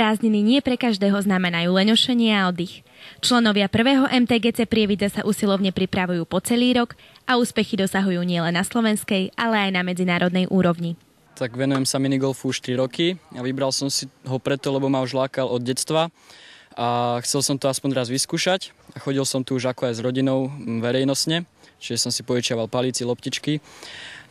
Prázdniny nie pre každého znamenajú lenošenie a oddych. Členovia prvého MTGC Prievidze sa usilovne pripravujú po celý rok a úspechy dosahujú nielen na slovenskej, ale aj na medzinárodnej úrovni. Tak venujem sa minigolfu už 3 roky a vybral som si ho preto, lebo ma už lákal od detstva a chcel som to aspoň raz vyskúšať. A chodil som tu už ako aj s rodinou verejnostne, čiže som si požičiaval palíci, loptičky.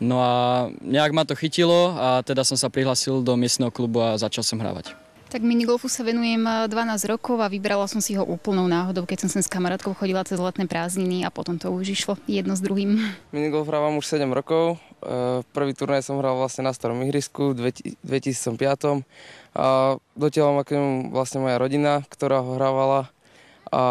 No a nejak ma to chytilo a teda som sa prihlasil do miestneho klubu a začal som hrávať. Tak minigolfu sa venujem 12 eh, rokov a vybrala som si ho úplnou náhodou, keď som sem s kamarátkou chodila cez letné prázdniny a potom to už išlo jedno s druhým. Minigolf hrávam už 7 rokov. Eh, prvý turnaj som hral vlastne na starom ihrisku v 2005. A dotiaľ ma k nemu vlastne moja rodina, ktorá ho hrávala a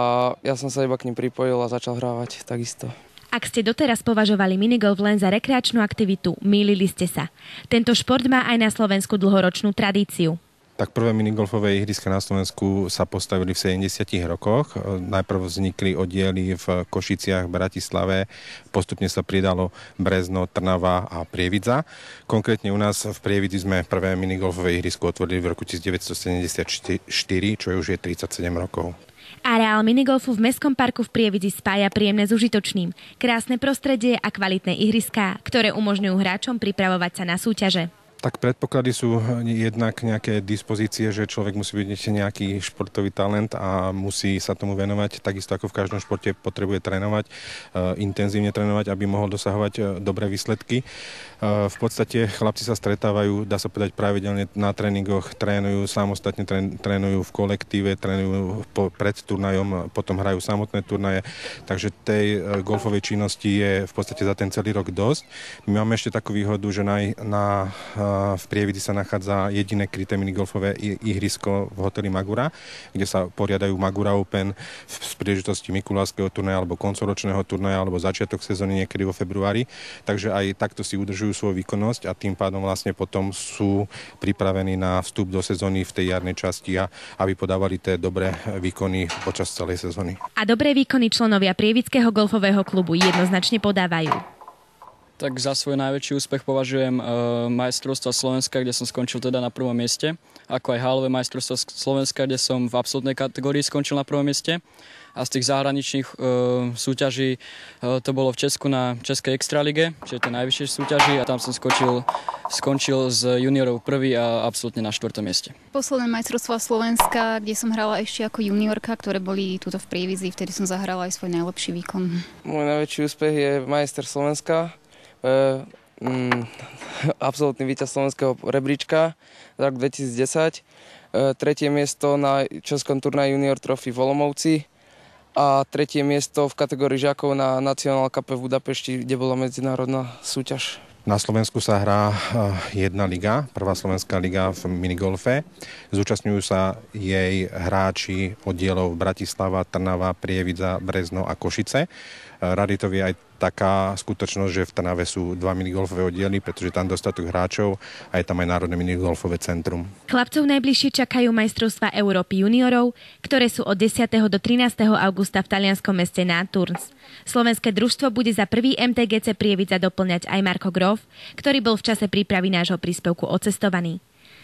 ja som sa iba k ním pripojil a začal hrávať takisto. Ak ste doteraz považovali minigolf len za rekreačnú aktivitu, mýlili ste sa. Tento šport má aj na Slovensku dlhoročnú tradíciu tak prvé minigolfové ihriska na Slovensku sa postavili v 70 rokoch. Najprv vznikli oddiely v Košiciach, Bratislave, postupne sa pridalo Brezno, Trnava a Prievidza. Konkrétne u nás v Prievidzi sme prvé minigolfové ihrisko otvorili v roku 1974, čo je už je 37 rokov. Areál minigolfu v Mestskom parku v Prievidzi spája príjemné s užitočným, krásne prostredie a kvalitné ihriská, ktoré umožňujú hráčom pripravovať sa na súťaže. Tak predpoklady sú jednak nejaké dispozície, že človek musí byť nejaký športový talent a musí sa tomu venovať. Takisto ako v každom športe potrebuje trénovať, eh, intenzívne trénovať, aby mohol dosahovať eh, dobré výsledky. Eh, v podstate chlapci sa stretávajú, dá sa povedať pravidelne na tréningoch, trénujú samostatne, trénujú v kolektíve, trénujú pred turnajom, potom hrajú samotné turnaje. Takže tej golfovej činnosti je v podstate za ten celý rok dosť. My máme ešte takú výhodu, že na, na v Prievidi sa nachádza jediné kryté minigolfové ihrisko v hoteli Magura, kde sa poriadajú Magura Open v príležitosti Mikulášskeho turnaja alebo koncoročného turnaja alebo začiatok sezóny niekedy vo februári. Takže aj takto si udržujú svoju výkonnosť a tým pádom vlastne potom sú pripravení na vstup do sezóny v tej jarnej časti a aby podávali tie dobré výkony počas celej sezóny. A dobré výkony členovia Prievického golfového klubu jednoznačne podávajú. Tak za svoj najväčší úspech považujem uh, majstrovstva Slovenska, kde som skončil teda na prvom mieste, ako aj hálové majstrovstva Slovenska, kde som v absolútnej kategórii skončil na prvom mieste. A z tých zahraničných uh, súťaží uh, to bolo v Česku na Českej extralige, čiže tie najvyššie súťaži a tam som skočil, skončil z juniorov prvý a absolútne na štvrtom mieste. Posledné majstrovstva Slovenska, kde som hrala ešte ako juniorka, ktoré boli tuto v Prievidzi, vtedy som zahrala aj svoj najlepší výkon. Môj najväčší úspech je majster Slovenska, e, mm, absolútny víťaz slovenského rebríčka rok 2010. E, tretie miesto na Českom turnaji Junior Trophy v Olomovci a tretie miesto v kategórii žiakov na National Cup v Budapešti, kde bola medzinárodná súťaž. Na Slovensku sa hrá eh, jedna liga, prvá slovenská liga v minigolfe. Zúčastňujú sa jej hráči oddielov Bratislava, Trnava, Prievidza, Brezno a Košice. Rady to vie aj taká skutočnosť, že v Trnave sú dva minigolfové oddiely, pretože tam dostatok hráčov a je tam aj Národné minigolfové centrum. Chlapcov najbližšie čakajú majstrovstva Európy juniorov, ktoré sú od 10. do 13. augusta v talianskom meste Naturns. Slovenské družstvo bude za prvý MTGC Prievidza doplňať aj Marko Grof, ktorý bol v čase prípravy nášho príspevku ocestovaný.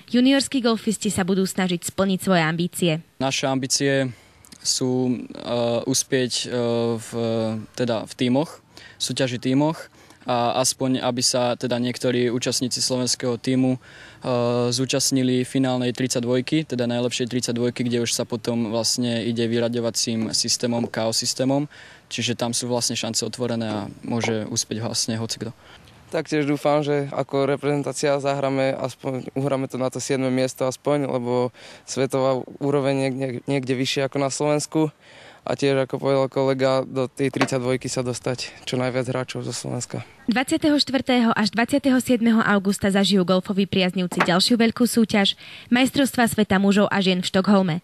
Juniorskí golfisti sa budú snažiť splniť svoje ambície. Naše ambície sú uh, uspieť uh, v, teda v tímoch, súťaži tímoch a aspoň, aby sa teda niektorí účastníci slovenského týmu uh, zúčastnili finálnej 32, teda najlepšej 32, kde už sa potom vlastne ide vyraďovacím systémom, KO systémom, čiže tam sú vlastne šance otvorené a môže uspieť vlastne hocikto. Taktiež dúfam, že ako reprezentácia zahráme, aspoň uhráme to na to 7. miesto aspoň, lebo svetová úroveň je niekde vyššie ako na Slovensku a tiež, ako povedal kolega, do tej 32 sa dostať čo najviac hráčov zo Slovenska. 24. až 27. augusta zažijú golfoví priaznivci ďalšiu veľkú súťaž Majstrovstva sveta mužov a žien v Štokholme.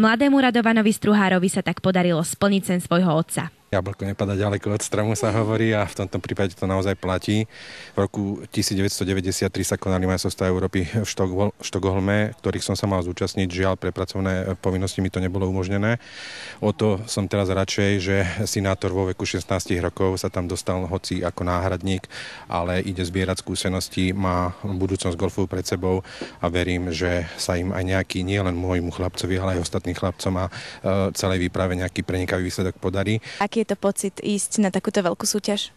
Mladému Radovanovi Struhárovi sa tak podarilo splniť sen svojho otca. Jablko nepada ďaleko od stromu sa hovorí a v tomto prípade to naozaj platí. V roku 1993 sa konali majstrovstvá Európy v Štokholme, ktorých som sa mal zúčastniť. Žiaľ, pre pracovné povinnosti mi to nebolo umožnené. O to som teraz radšej, že sinátor vo veku 16 rokov sa tam dostal hoci ako náhradník, ale ide zbierať skúsenosti, má budúcnosť golfu pred sebou a verím, že sa im aj nejaký, nielen môjmu chlapcovi, ale aj ostatným chlapcom a e, celej výprave nejaký prenikavý výsledok podarí. Aký je to pocit ísť na takúto veľkú súťaž?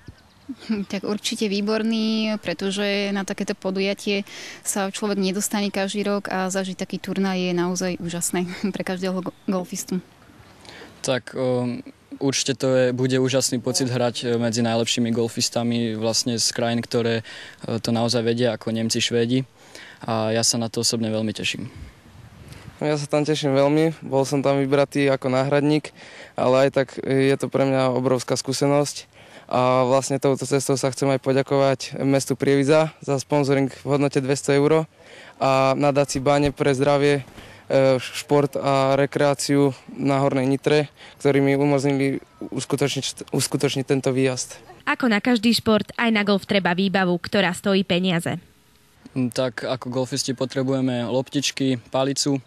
Tak určite výborný, pretože na takéto podujatie sa človek nedostane každý rok a zažiť taký turnaj je naozaj úžasné pre každého golfistu. Tak um, určite to je, bude úžasný pocit hrať e, medzi najlepšími golfistami vlastne z krajín, ktoré e, to naozaj vedia, ako Nemci, Švédi. A ja sa na to osobne veľmi teším. Ja sa tam teším veľmi, bol som tam vybratý ako náhradník, ale aj tak je to pre mňa obrovská skúsenosť a vlastne touto cestou sa chcem aj poďakovať mestu Prievidza za sponsoring v hodnote 200 eur a nadácii Báne pre zdravie, e, šport a rekreáciu na Hornej Nitre, ktorí mi umožnili uskutočniť, uskutočniť tento výjazd. Ako na každý šport, aj na golf treba výbavu, ktorá stojí peniaze. Tak ako golfisti potrebujeme loptičky, palicu,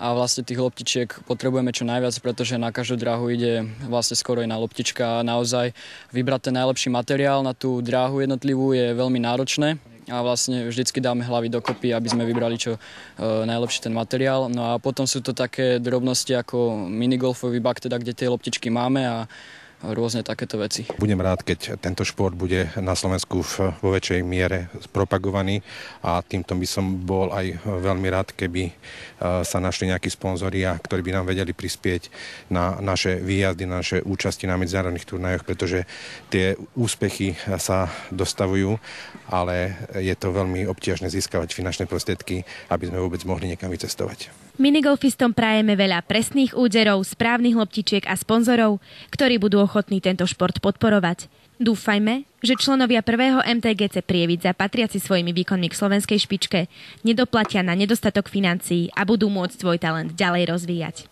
a vlastne tých loptičiek potrebujeme čo najviac, pretože na každú dráhu ide vlastne skoro jedna loptička a naozaj vybrať ten najlepší materiál na tú dráhu jednotlivú je veľmi náročné a vlastne vždycky dáme hlavy dokopy, aby sme vybrali čo e, najlepší ten materiál. No a potom sú to také drobnosti ako minigolfový bak, teda kde tie loptičky máme a rôzne takéto veci. Budem rád, keď tento šport bude na Slovensku v, vo väčšej miere propagovaný a týmto by som bol aj veľmi rád, keby e, sa našli nejakí sponzoria, ktorí by nám vedeli prispieť na naše výjazdy, na naše účasti na medzinárodných turnajoch, pretože tie úspechy sa dostavujú, ale je to veľmi obťažné získavať finančné prostriedky, aby sme vôbec mohli niekam vycestovať. Minigolfistom prajeme veľa presných úderov, správnych loptičiek a sponzorov, ktorí budú ochotní tento šport podporovať. Dúfajme, že členovia prvého MTGC Prievidza patriaci svojimi výkonmi k slovenskej špičke nedoplatia na nedostatok financií a budú môcť svoj talent ďalej rozvíjať.